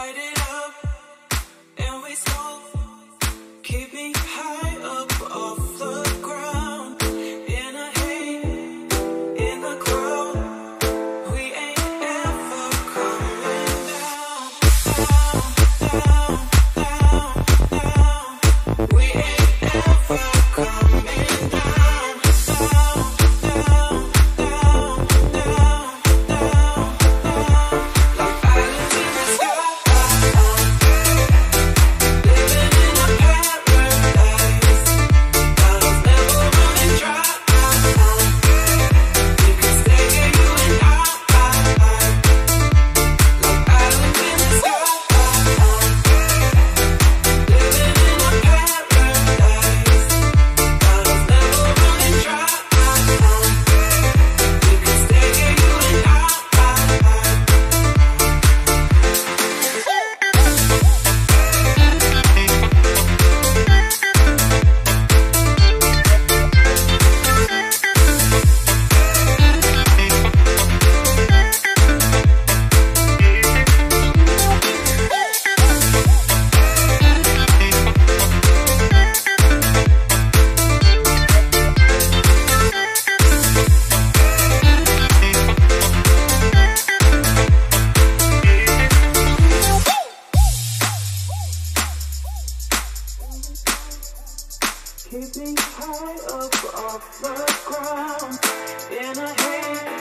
light it up and we smoke. Keep me high up off the ground. In haze, in the we ain't ever coming down, down, down, down, down. We ain't ever. Keep me high up off the ground in a haze.